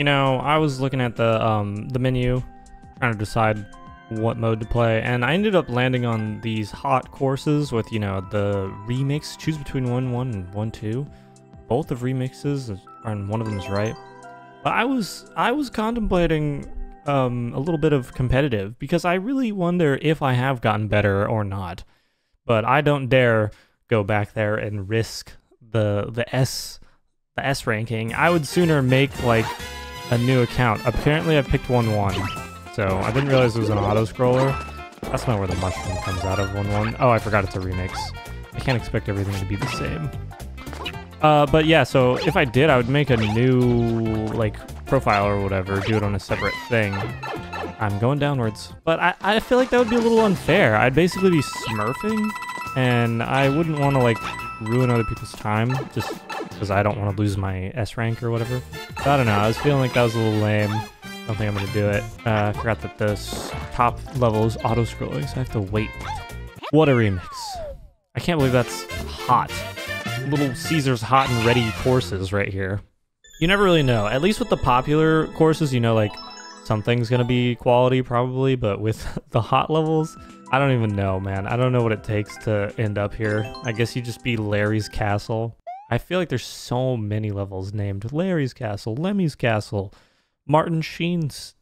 You know, I was looking at the um the menu, trying to decide what mode to play, and I ended up landing on these hot courses with, you know, the remix. Choose between one one and one two. Both of remixes, and one of them is right. But I was I was contemplating um a little bit of competitive because I really wonder if I have gotten better or not. But I don't dare go back there and risk the the S the S ranking. I would sooner make like a new account. Apparently I picked 1-1. So I didn't realize it was an auto scroller. That's not where the mushroom comes out of 1-1. Oh, I forgot it's a remix. I can't expect everything to be the same. Uh, but yeah, so if I did, I would make a new like profile or whatever, do it on a separate thing. I'm going downwards, but I, I feel like that would be a little unfair. I'd basically be smurfing, and I wouldn't want to like ruin other people's time just because I don't want to lose my S rank or whatever. I don't know. I was feeling like that was a little lame. I Don't think I'm gonna do it. Uh, I forgot that this top level is auto scrolling, so I have to wait. What a remix! I can't believe that's hot. Little Caesar's hot and ready courses right here. You never really know. At least with the popular courses, you know, like something's gonna be quality probably, but with the hot levels, I don't even know, man. I don't know what it takes to end up here. I guess you just be Larry's Castle. I feel like there's so many levels named Larry's Castle, Lemmy's Castle, Martin Sheen's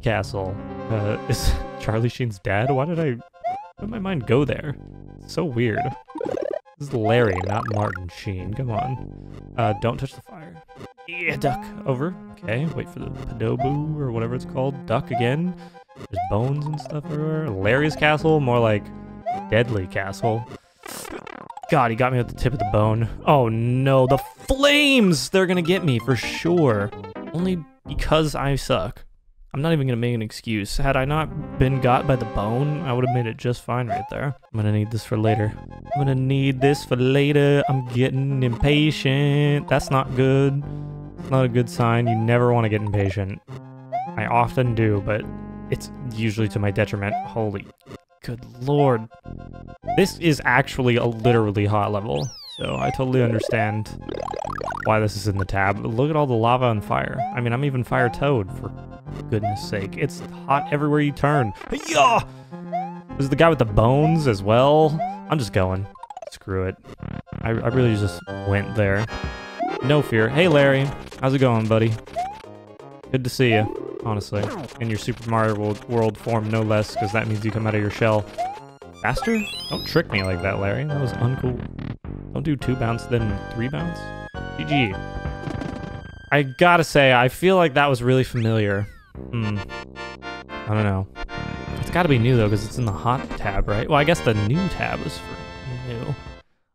Castle. Uh, is Charlie Sheen's dad? Why did I? Why did my mind go there? It's so weird. This is Larry, not Martin Sheen. Come on. Uh, don't touch the fire. Yeah, duck. Over. Okay, wait for the Podoboo or whatever it's called. Duck again. There's bones and stuff everywhere. Larry's castle, more like Deadly Castle. God, he got me with the tip of the bone. Oh no, the flames! They're gonna get me for sure. Only because I suck. I'm not even gonna make an excuse. Had I not been got by the bone, I would have made it just fine right there. I'm gonna need this for later. I'm gonna need this for later. I'm getting impatient. That's not good. It's not a good sign. You never want to get impatient. I often do, but it's usually to my detriment. Holy good lord. This is actually a literally hot level, so I totally understand why this is in the tab. Look at all the lava and fire. I mean, I'm even fire toad, for goodness sake. It's hot everywhere you turn. Yeah! This is the guy with the bones as well. I'm just going. Screw it. I, I really just went there. No fear. Hey, Larry. How's it going, buddy? Good to see you, honestly. In your Super Mario World, World form, no less, because that means you come out of your shell faster? Don't trick me like that, Larry. That was uncool. Don't do two bounce, then three bounce. GG. I gotta say, I feel like that was really familiar. Hmm. I don't know. It's gotta be new, though, because it's in the hot tab, right? Well, I guess the new tab is for new.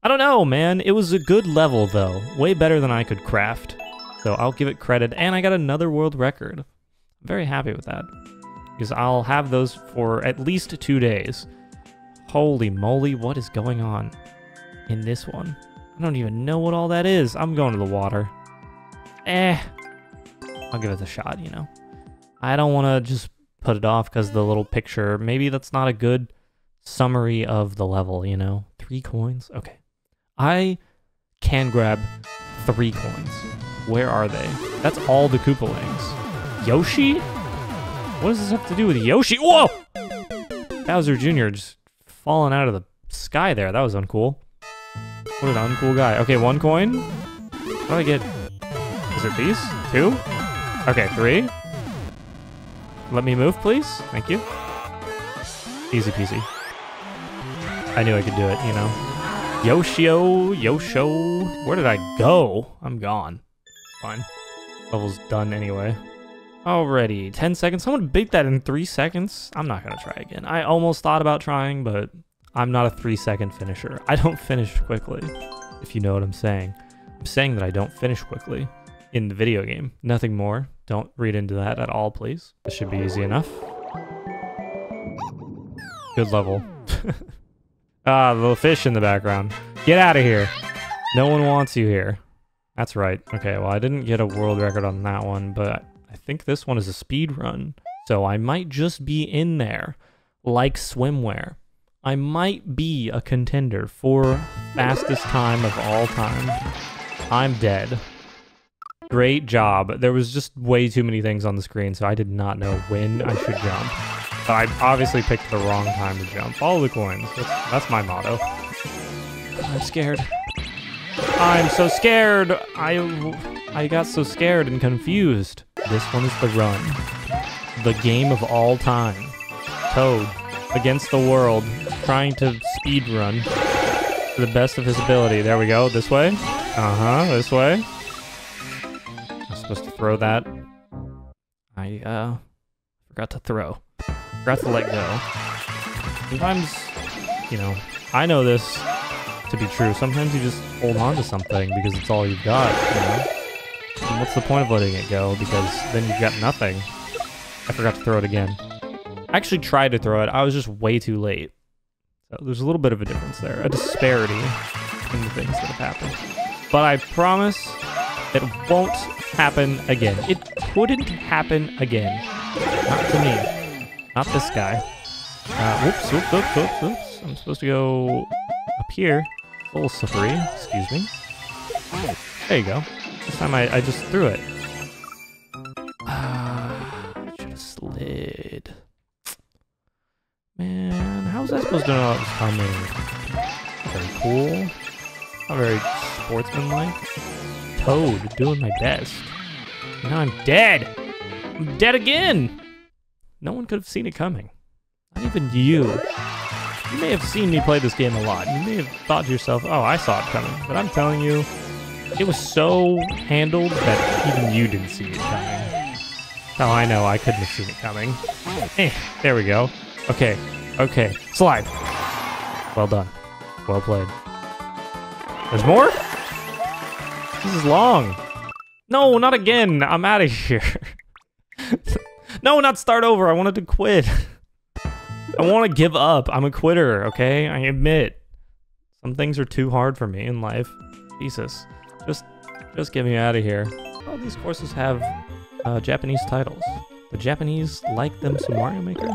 I don't know, man. It was a good level, though. Way better than I could craft. So I'll give it credit. And I got another world record. I'm very happy with that. Because I'll have those for at least two days. Holy moly, what is going on in this one? I don't even know what all that is. I'm going to the water. Eh. I'll give it a shot, you know. I don't want to just put it off because the little picture, maybe that's not a good summary of the level, you know? Three coins? Okay. I can grab three coins. Where are they? That's all the Koopalings. Yoshi? What does this have to do with Yoshi? Whoa! Bowser Jr. just falling out of the sky there. That was uncool. What an uncool guy. Okay, one coin. What do I get? Is it these? Two? Okay, three. Let me move, please. Thank you. Easy peasy. I knew I could do it, you know. Yoshio, Yosho. Where did I go? I'm gone. It's Fine. Level's done anyway. Already, 10 seconds. Someone beat that in 3 seconds. I'm not going to try again. I almost thought about trying, but I'm not a 3 second finisher. I don't finish quickly, if you know what I'm saying. I'm saying that I don't finish quickly in the video game. Nothing more. Don't read into that at all, please. This should be easy enough. Good level. ah, the fish in the background. Get out of here. No one wants you here. That's right. Okay, well, I didn't get a world record on that one, but I think this one is a speed run. So I might just be in there, like swimwear. I might be a contender for fastest time of all time. I'm dead. Great job. There was just way too many things on the screen, so I did not know when I should jump. But I obviously picked the wrong time to jump. Follow the coins. That's, that's my motto. I'm scared. I'm so scared. I, I got so scared and confused. This one is the run. The game of all time. Toad against the world, trying to speed run to the best of his ability. There we go. This way. Uh-huh. This way. I'm supposed to throw that. I, uh, forgot to throw. Forgot to let go. Sometimes, you know, I know this to be true. Sometimes you just hold on to something because it's all you've got, you know? And what's the point of letting it go? Because then you've got nothing. I forgot to throw it again. I actually tried to throw it. I was just way too late. So there's a little bit of a difference there, a disparity in the things that have happened. But I promise it won't happen again. It couldn't happen again. Not to me. Not this guy. Uh, whoops, whoops, whoops, whoops, whoops. I'm supposed to go up here. A little slippery, excuse me. There you go. This time I, I just threw it. Ah, should have slid. Man, how was I supposed to know it was coming? Very cool. Not very sportsmanlike. Toad, doing my best. Now I'm dead! I'm dead again! No one could have seen it coming. Not even you. You may have seen me play this game a lot. You may have thought to yourself, oh, I saw it coming. But I'm telling you, it was so handled that even you didn't see it coming. How I know I couldn't have seen it coming. Eh, there we go. Okay, okay, slide. Well done. Well played. There's more? This is long. No, not again. I'm out of here. no, not start over. I wanted to quit. I want to give up. I'm a quitter, okay? I admit. Some things are too hard for me in life. Jesus. Just just get me out of here. All these courses have uh, Japanese titles. The Japanese like them some Mario Maker?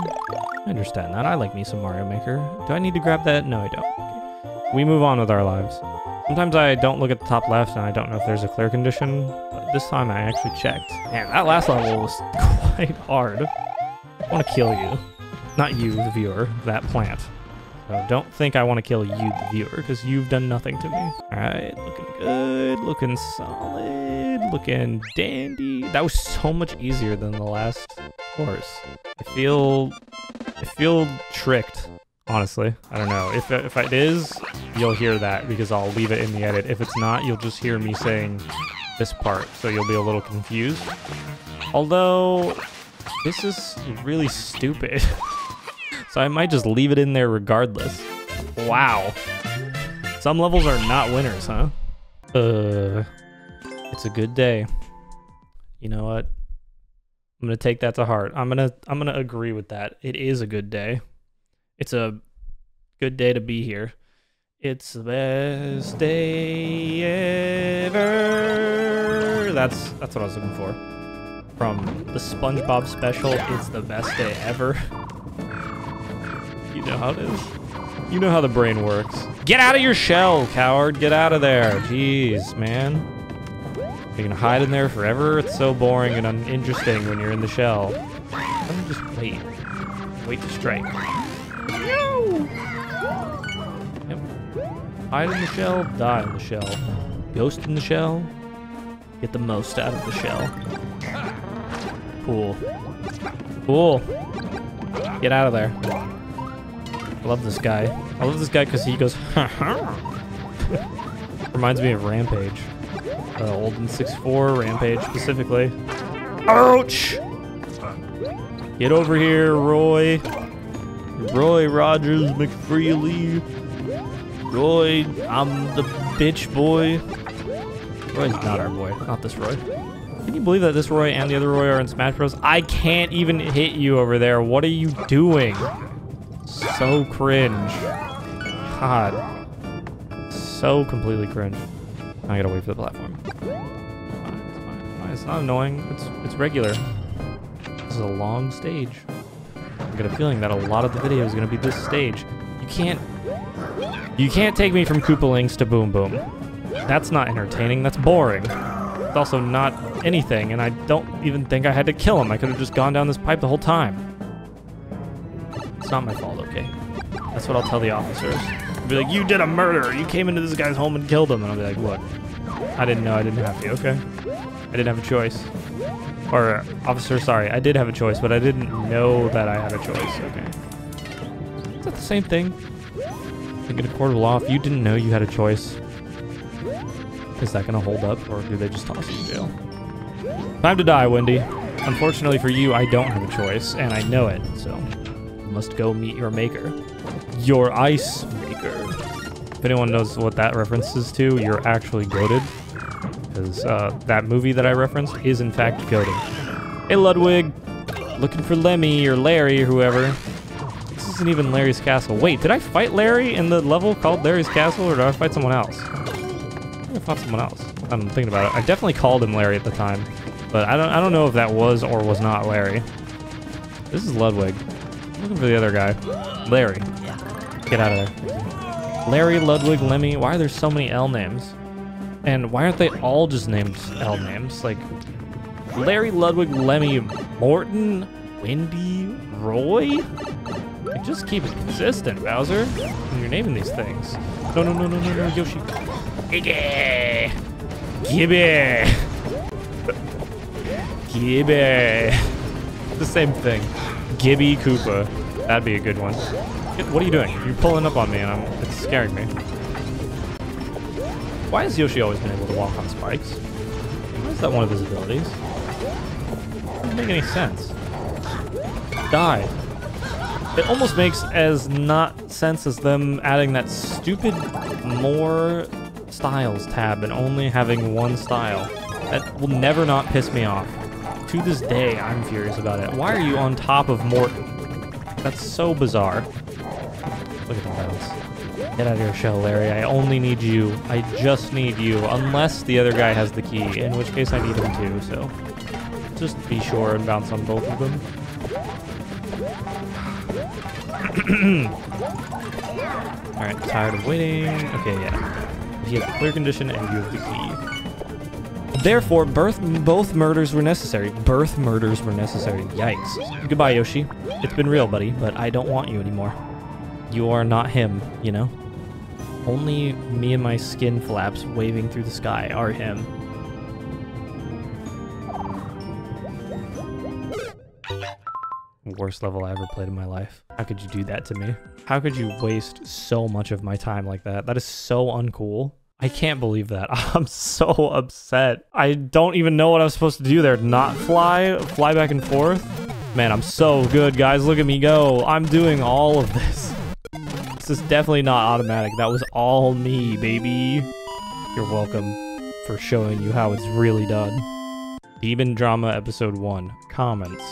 I understand that. I like me some Mario Maker. Do I need to grab that? No, I don't. Okay. We move on with our lives. Sometimes I don't look at the top left and I don't know if there's a clear condition, but this time I actually checked. Man, that last level was quite hard. I want to kill you. Not you, the viewer, that plant. So don't think I want to kill you, the viewer, because you've done nothing to me. All right, looking good, looking solid, looking dandy. That was so much easier than the last course. I feel, I feel tricked, honestly. I don't know. If, if it is, you'll hear that because I'll leave it in the edit. If it's not, you'll just hear me saying this part, so you'll be a little confused. Although, this is really stupid. So I might just leave it in there regardless. Wow. Some levels are not winners, huh? Uh, it's a good day. You know what? I'm gonna take that to heart. I'm gonna I'm gonna agree with that. It is a good day. It's a good day to be here. It's the best day ever. That's that's what I was looking for. From the SpongeBob special, it's the best day ever. You know how it is. You know how the brain works. Get out of your shell, coward. Get out of there. Jeez, man. You can hide in there forever? It's so boring and uninteresting when you're in the shell. Let me just wait. Wait to strike. Yep. Hide in the shell, die in the shell. Ghost in the shell, get the most out of the shell. Cool. Cool. Get out of there. I love this guy. I love this guy because he goes, Reminds me of Rampage. Uh, old N64, Rampage specifically. Ouch! Get over here, Roy. Roy Rogers McFreely. Roy, I'm the bitch boy. Roy's not our boy. Not this Roy. Can you believe that this Roy and the other Roy are in Smash Bros? I can't even hit you over there. What are you doing? So cringe. God. So completely cringe. I gotta wait for the platform. It's fine, it's fine. It's not annoying. It's it's regular. This is a long stage. I got a feeling that a lot of the video is gonna be this stage. You can't you can't take me from Koopalings to Boom Boom. That's not entertaining, that's boring. It's also not anything, and I don't even think I had to kill him. I could have just gone down this pipe the whole time. It's not my fault, okay? That's what I'll tell the officers. I'll be like, you did a murder. You came into this guy's home and killed him. And I'll be like, what? I didn't know I didn't have to. Okay. I didn't have a choice. Or, uh, officer, sorry. I did have a choice, but I didn't know that I had a choice. Okay. Is that the same thing? You get a court of law if you didn't know you had a choice. Is that going to hold up, or do they just toss you in jail? Time to die, Wendy. Unfortunately for you, I don't have a choice, and I know it, so must go meet your maker. Your ice maker. If anyone knows what that references to, you're actually goaded. Because uh, that movie that I referenced is in fact goaded. Hey, Ludwig. Looking for Lemmy or Larry or whoever. This isn't even Larry's castle. Wait, did I fight Larry in the level called Larry's castle, or did I fight someone else? I fought someone else. I'm thinking about it. I definitely called him Larry at the time, but I don't. I don't know if that was or was not Larry. This is Ludwig. Looking for the other guy, Larry. Get out of there. Larry, Ludwig, Lemmy. Why are there so many L names? And why aren't they all just named L names? Like Larry, Ludwig, Lemmy, Morton, Wendy, Roy. Like, just keep it consistent, Bowser. When you're naming these things. No, no, no, no, no, no, Yoshi. Iggy! Gibby! Gibby! The same thing. Gibby Koopa. That'd be a good one. What are you doing? You're pulling up on me and I'm, it's scaring me. Why has Yoshi always been able to walk on spikes? Why is that one of his abilities? Doesn't make any sense. Die. It almost makes as not sense as them adding that stupid more styles tab and only having one style. That will never not piss me off. To this day, I'm furious about it. Why are you on top of Morton? That's so bizarre. Look at the bounce. Get out of your shell, Larry. I only need you. I just need you. Unless the other guy has the key, in which case I need him too, so... Just be sure and bounce on both of them. Alright, tired of waiting. Okay, yeah. He has clear condition and you have the key. Therefore, birth, both murders were necessary. Birth murders were necessary. Yikes. Goodbye, Yoshi. It's been real, buddy, but I don't want you anymore. You are not him, you know? Only me and my skin flaps waving through the sky are him. Worst level I ever played in my life. How could you do that to me? How could you waste so much of my time like that? That is so uncool. I can't believe that. I'm so upset. I don't even know what I was supposed to do there. Not fly? Fly back and forth? Man, I'm so good, guys. Look at me go. I'm doing all of this. This is definitely not automatic. That was all me, baby. You're welcome for showing you how it's really done. Demon Drama Episode 1. Comments.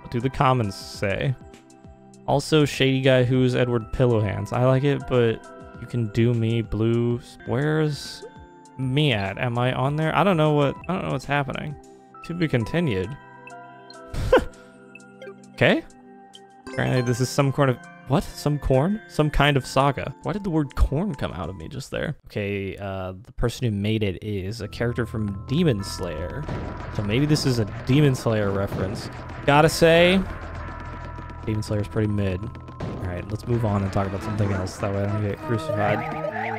What do the comments say? Also, Shady Guy Who's Edward Pillowhands. I like it, but you can do me blue. Where's me at? Am I on there? I don't know what I don't know what's happening. To be continued. okay. Apparently this is some kind of what? Some corn? Some kind of saga. Why did the word corn come out of me just there? Okay, uh, the person who made it is a character from Demon Slayer. So maybe this is a Demon Slayer reference. Gotta say, Demon Slayer's pretty mid. Alright, let's move on and talk about something else. That way I don't get crucified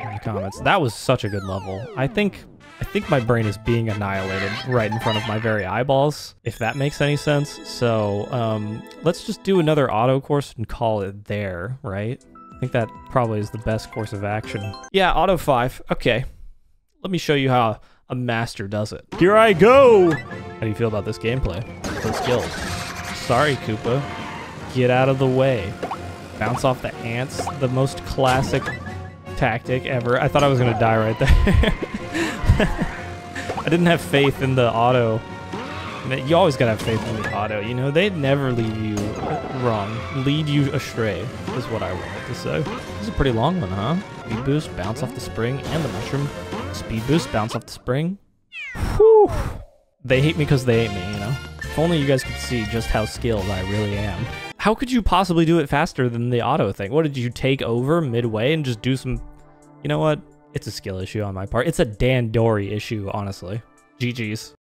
in the comments. That was such a good level. I think I think my brain is being annihilated right in front of my very eyeballs, if that makes any sense. So um, let's just do another auto course and call it there, right? I think that probably is the best course of action. Yeah, auto 5. Okay. Let me show you how a master does it. Here I go! How do you feel about this gameplay? So skills. Sorry, Koopa. Get out of the way. Bounce off the ants. The most classic tactic ever. I thought I was going to die right there. I didn't have faith in the auto. You always gotta have faith in the auto, you know? They never lead you wrong. Lead you astray, is what I wanted to say. This is a pretty long one, huh? Speed boost, bounce off the spring, and the mushroom. Speed boost, bounce off the spring. Whew. They hate me because they hate me, you know? If only you guys could see just how skilled I really am. How could you possibly do it faster than the auto thing? What, did you take over midway and just do some... You know what? It's a skill issue on my part. It's a Dan Dory issue, honestly. GG's.